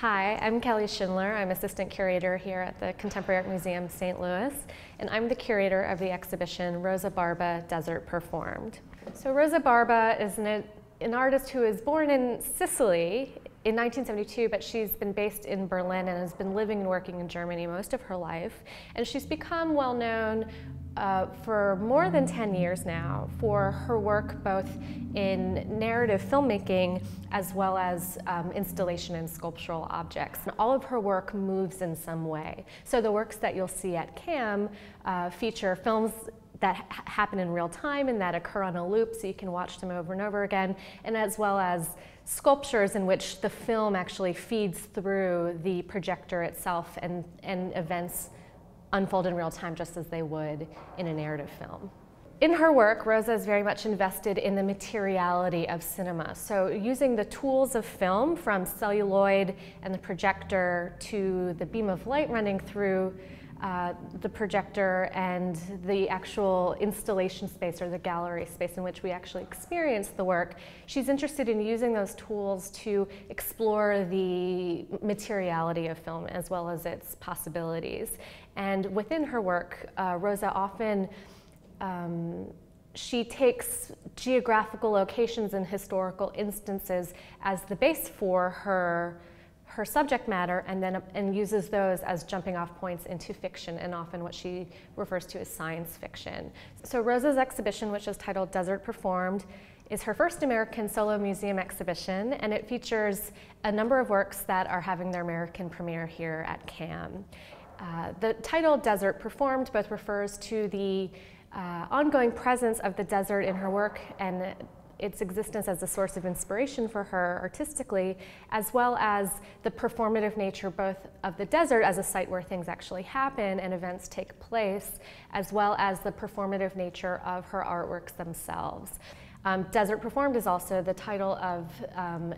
Hi, I'm Kelly Shindler. I'm assistant curator here at the Contemporary Art Museum St. Louis, and I'm the curator of the exhibition Rosa Barba Desert Performed. So Rosa Barba is an, an artist who was born in Sicily in 1972, but she's been based in Berlin and has been living and working in Germany most of her life. And she's become well known uh, for more than 10 years now for her work both in narrative filmmaking as well as um, installation and sculptural objects. And all of her work moves in some way. So the works that you'll see at CAM uh, feature films that ha happen in real time and that occur on a loop so you can watch them over and over again, and as well as sculptures in which the film actually feeds through the projector itself and, and events unfold in real time just as they would in a narrative film. In her work, Rosa is very much invested in the materiality of cinema. So using the tools of film from celluloid and the projector to the beam of light running through uh, the projector and the actual installation space or the gallery space in which we actually experience the work, she's interested in using those tools to explore the materiality of film as well as its possibilities. And within her work, uh, Rosa often um, she takes geographical locations and historical instances as the base for her her subject matter and then and uses those as jumping off points into fiction and often what she refers to as science fiction. So Rosa's exhibition, which is titled Desert Performed, is her first American solo museum exhibition and it features a number of works that are having their American premiere here at CAM. Uh, the title Desert Performed both refers to the uh, ongoing presence of the desert in her work and its existence as a source of inspiration for her artistically, as well as the performative nature both of the desert as a site where things actually happen and events take place, as well as the performative nature of her artworks themselves. Um, desert Performed is also the title of um,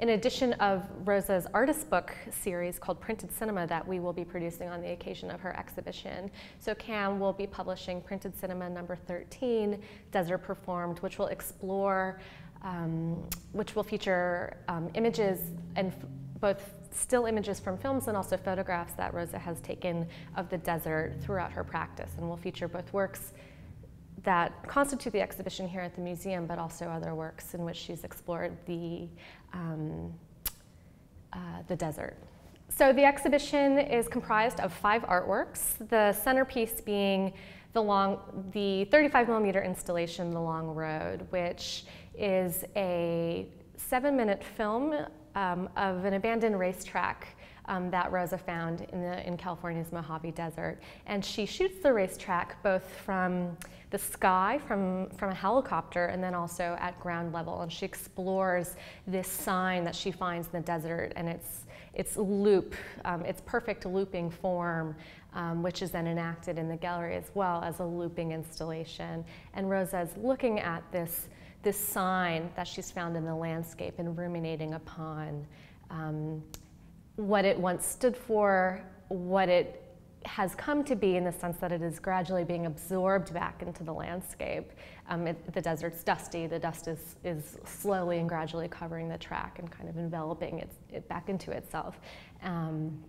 an edition of Rosa's artist book series called Printed Cinema that we will be producing on the occasion of her exhibition. So CAM will be publishing Printed Cinema number 13, Desert Performed, which will explore, um, which will feature um, images and both still images from films and also photographs that Rosa has taken of the desert throughout her practice and will feature both works that constitute the exhibition here at the museum, but also other works in which she's explored the, um, uh, the desert. So the exhibition is comprised of five artworks, the centerpiece being the, long, the 35 millimeter installation, The Long Road, which is a seven minute film um, of an abandoned racetrack um, that Rosa found in, the, in California's Mojave Desert. And she shoots the racetrack both from the sky, from, from a helicopter, and then also at ground level. And she explores this sign that she finds in the desert and its, its loop, um, its perfect looping form, um, which is then enacted in the gallery as well as a looping installation. And Rosa is looking at this, this sign that she's found in the landscape and ruminating upon um, what it once stood for, what it has come to be in the sense that it is gradually being absorbed back into the landscape. Um, it, the desert's dusty, the dust is, is slowly and gradually covering the track and kind of enveloping it, it back into itself. Um,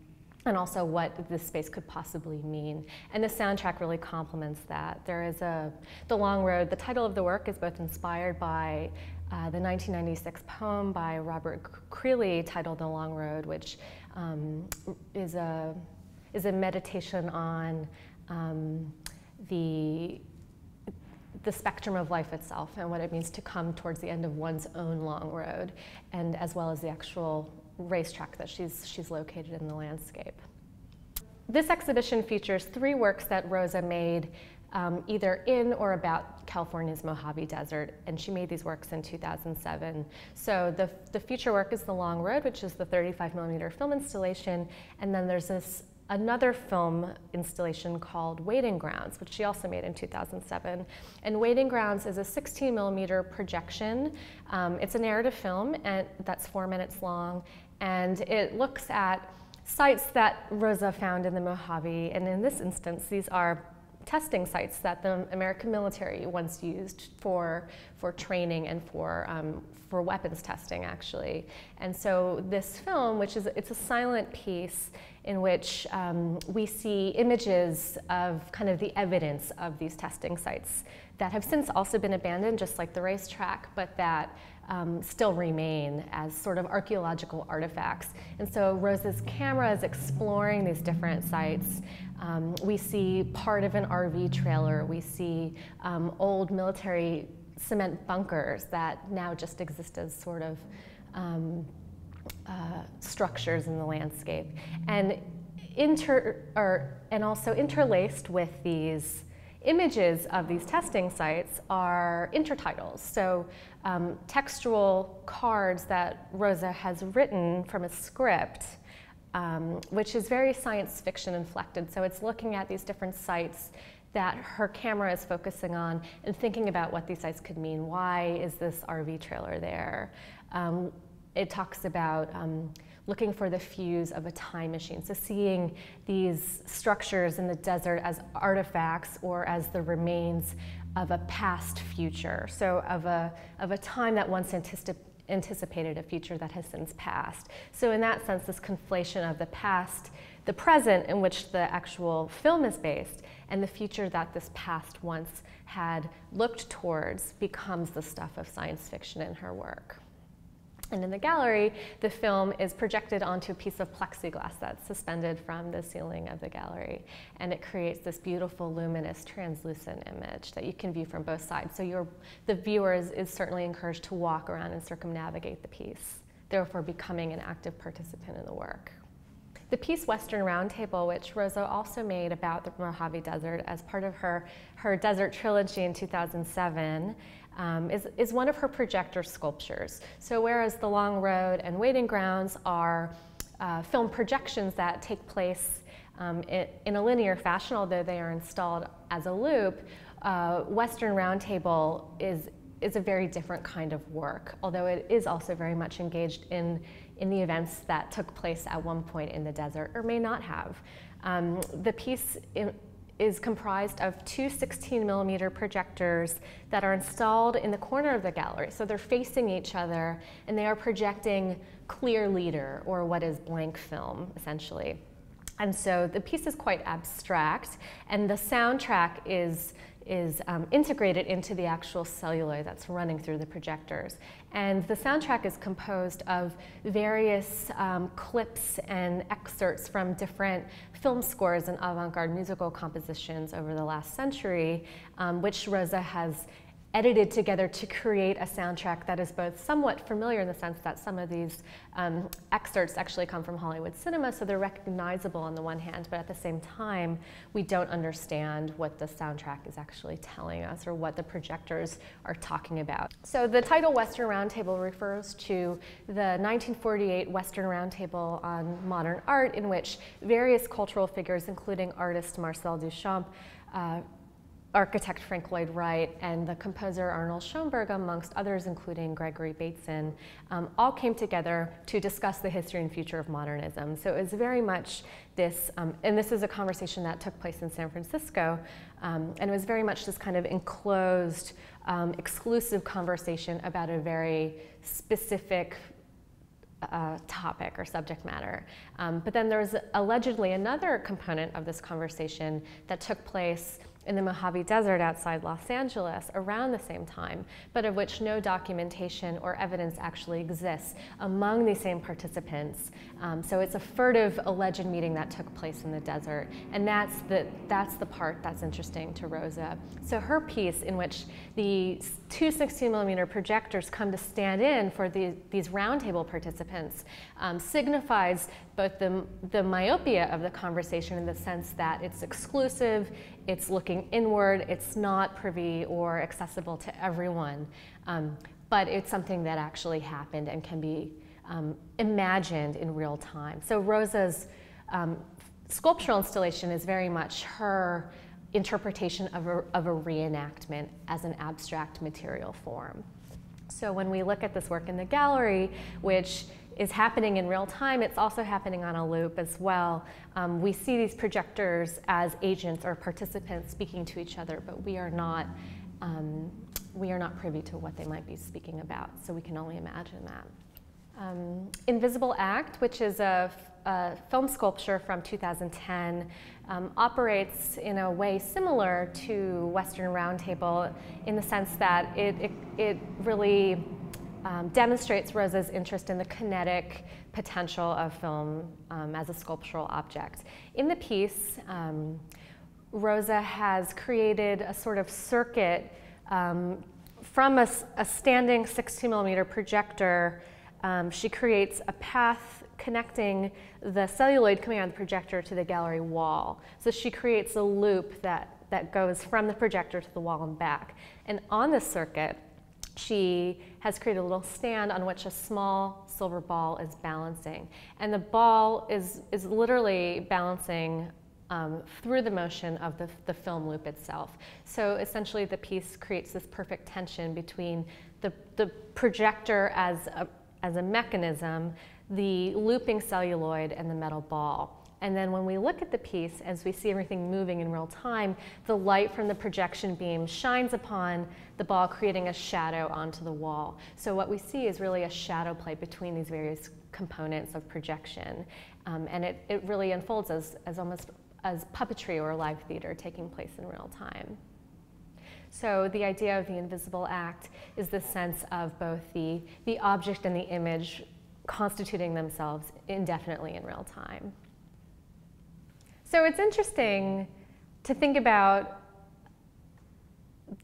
and also what this space could possibly mean. And the soundtrack really complements that. There is a, The Long Road, the title of the work is both inspired by uh, the 1996 poem by Robert Creeley titled The Long Road, which um, is, a, is a meditation on um, the, the spectrum of life itself and what it means to come towards the end of one's own long road, and as well as the actual racetrack that she's, she's located in the landscape. This exhibition features three works that Rosa made um, either in or about California's Mojave Desert, and she made these works in 2007. So the, the feature work is The Long Road, which is the 35 millimeter film installation, and then there's this another film installation called Waiting Grounds, which she also made in 2007. And Waiting Grounds is a 16 millimeter projection. Um, it's a narrative film and that's four minutes long, and it looks at sites that Rosa found in the Mojave, and in this instance, these are testing sites that the American military once used for, for training and for, um, for weapons testing, actually. And so this film, which is it's a silent piece in which um, we see images of kind of the evidence of these testing sites that have since also been abandoned, just like the racetrack, but that um, still remain as sort of archaeological artifacts. And so Rose's camera is exploring these different sites. Um, we see part of an RV trailer. We see um, old military cement bunkers that now just exist as sort of um, uh, structures in the landscape. And inter, or, and also interlaced with these images of these testing sites are intertitles. So um, textual cards that Rosa has written from a script, um, which is very science fiction inflected. So it's looking at these different sites that her camera is focusing on and thinking about what these sites could mean. Why is this RV trailer there? Um, it talks about um, looking for the fuse of a time machine. So seeing these structures in the desert as artifacts or as the remains of a past future. So of a, of a time that once anticipated a future that has since passed. So in that sense, this conflation of the past, the present in which the actual film is based, and the future that this past once had looked towards becomes the stuff of science fiction in her work. And in the gallery, the film is projected onto a piece of plexiglass that's suspended from the ceiling of the gallery. And it creates this beautiful, luminous, translucent image that you can view from both sides. So the viewer is certainly encouraged to walk around and circumnavigate the piece, therefore becoming an active participant in the work. The piece Western Roundtable, which Rosa also made about the Mojave Desert as part of her, her desert trilogy in 2007, um, is, is one of her projector sculptures. So whereas The Long Road and Waiting Grounds are uh, film projections that take place um, in, in, a linear fashion, although they are installed as a loop, uh, Western Roundtable is, is a very different kind of work, although it is also very much engaged in, in the events that took place at one point in the desert or may not have. Um, the piece in, is comprised of two 16 millimeter projectors that are installed in the corner of the gallery. So they're facing each other and they are projecting clear leader or what is blank film essentially. And so the piece is quite abstract and the soundtrack is is um, integrated into the actual celluloid that's running through the projectors. And the soundtrack is composed of various um, clips and excerpts from different film scores and avant-garde musical compositions over the last century, um, which Rosa has edited together to create a soundtrack that is both somewhat familiar in the sense that some of these um, excerpts actually come from Hollywood cinema, so they're recognizable on the one hand, but at the same time, we don't understand what the soundtrack is actually telling us or what the projectors are talking about. So the title Western Roundtable refers to the 1948 Western Roundtable on Modern Art in which various cultural figures, including artist Marcel Duchamp, uh, architect Frank Lloyd Wright and the composer Arnold Schoenberg, amongst others, including Gregory Bateson, um, all came together to discuss the history and future of modernism. So it was very much this, um, and this is a conversation that took place in San Francisco, um, and it was very much this kind of enclosed, um, exclusive conversation about a very specific uh, topic or subject matter. Um, but then there was allegedly another component of this conversation that took place in the Mojave Desert outside Los Angeles around the same time, but of which no documentation or evidence actually exists among these same participants. Um, so it's a furtive alleged meeting that took place in the desert, and that's the, that's the part that's interesting to Rosa. So her piece in which the two 16 millimeter projectors come to stand in for the, these roundtable participants um, signifies both the, the myopia of the conversation in the sense that it's exclusive, it's looking inward, it's not privy or accessible to everyone, um, but it's something that actually happened and can be um, imagined in real time. So Rosa's um, sculptural installation is very much her interpretation of a, of a reenactment as an abstract material form. So when we look at this work in the gallery, which is happening in real time, it's also happening on a loop as well. Um, we see these projectors as agents or participants speaking to each other, but we are not um, we are not privy to what they might be speaking about, so we can only imagine that. Um, Invisible Act, which is a, a, film sculpture from 2010, um, operates in a way similar to Western Roundtable in the sense that it, it, it really um, demonstrates Rosa's interest in the kinetic potential of film um, as a sculptural object. In the piece, um, Rosa has created a sort of circuit um, from a, a, standing 60 millimeter projector, um, she creates a path connecting the celluloid coming out of the projector to the gallery wall. So she creates a loop that, that goes from the projector to the wall and back. And on this circuit, she has created a little stand on which a small silver ball is balancing. And the ball is, is literally balancing um, through the motion of the, the film loop itself. So essentially the piece creates this perfect tension between the, the projector as a, as a mechanism, the looping celluloid, and the metal ball. And then when we look at the piece, as we see everything moving in real time, the light from the projection beam shines upon the ball, creating a shadow onto the wall. So what we see is really a shadow play between these various components of projection. Um, and it, it really unfolds as, as almost as puppetry or live theater taking place in real time. So the idea of the invisible act is the sense of both the, the object and the image constituting themselves indefinitely in real time. So it's interesting to think about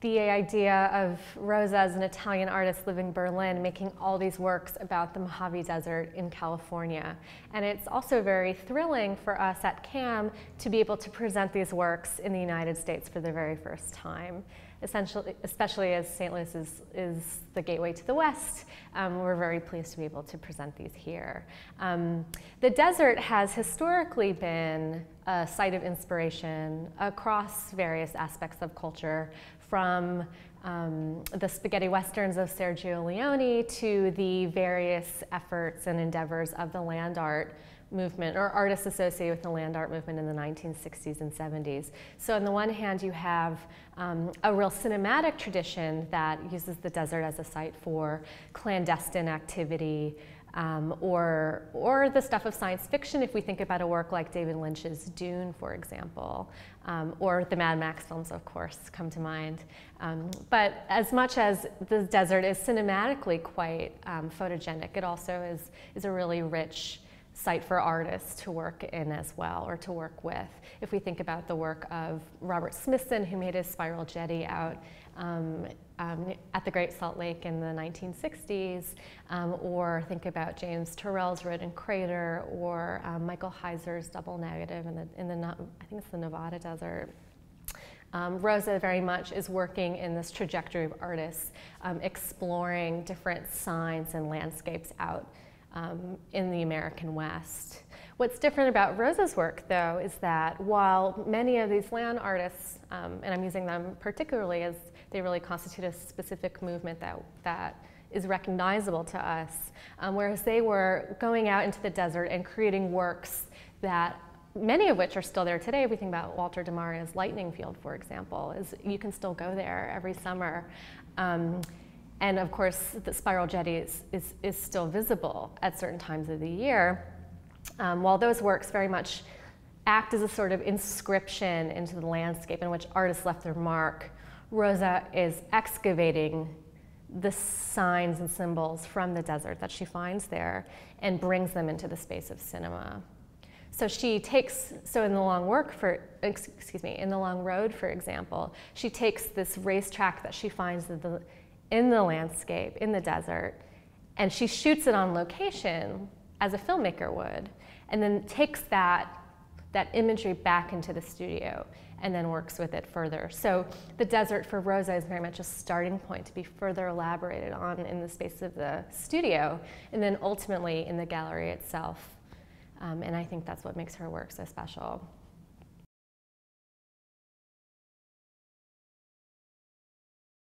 the idea of Rosa as an Italian artist living in Berlin making all these works about the Mojave Desert in California. And it's also very thrilling for us at CAM to be able to present these works in the United States for the very first time. Essentially, especially as St. Louis is, is the gateway to the West, um, we're very pleased to be able to present these here. Um, the desert has historically been a site of inspiration across various aspects of culture from um, the spaghetti westerns of Sergio Leone to the various efforts and endeavors of the land art movement or artists associated with the land art movement in the 1960s and 70s. So on the one hand, you have um, a real cinematic tradition that uses the desert as a site for clandestine activity, um, or, or the stuff of science fiction if we think about a work like David Lynch's Dune, for example, um, or the Mad Max films, of course, come to mind. Um, but as much as the desert is cinematically quite um, photogenic, it also is, is a really rich site for artists to work in as well, or to work with. If we think about the work of Robert Smithson, who made his spiral jetty out um, um, at the Great Salt Lake in the 1960s, um, or think about James Turrell's Roden Crater, or um, Michael Heizer's Double Negative in the, in the, I think it's the Nevada desert. Um, Rosa very much is working in this trajectory of artists, um, exploring different signs and landscapes out um, in the American West. What's different about Rosa's work, though, is that while many of these land artists, um, and I'm using them particularly as they really constitute a specific movement that, that is recognizable to us, um, whereas they were going out into the desert and creating works that many of which are still there today. If we think about Walter de Maria's Lightning Field, for example, is you can still go there every summer. Um, and of course, the spiral jetty is, is, is still visible at certain times of the year. Um, while those works very much act as a sort of inscription into the landscape in which artists left their mark, Rosa is excavating the signs and symbols from the desert that she finds there and brings them into the space of cinema. So she takes, so in the long work for, excuse me, in the long road, for example, she takes this racetrack that she finds in the, in the landscape, in the desert, and she shoots it on location as a filmmaker would, and then takes that, that imagery back into the studio and then works with it further. So the desert for Rosa is very much a starting point to be further elaborated on in the space of the studio, and then ultimately in the gallery itself. Um, and I think that's what makes her work so special.